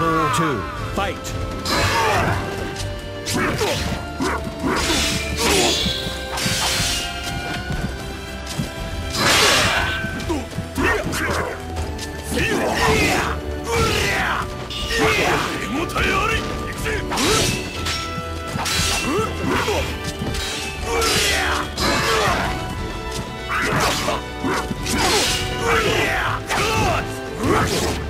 Battle 2. Fight! Yeah!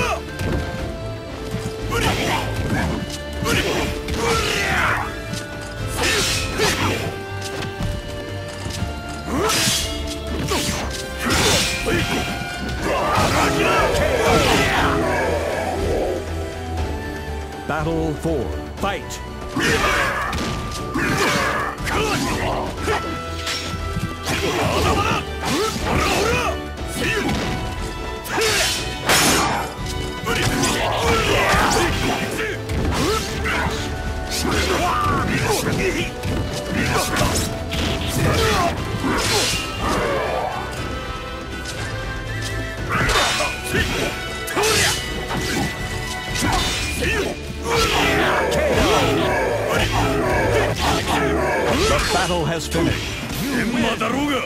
Battle 4. Fight! The battle has finished. エンマだろうが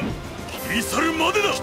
切り去るまでだ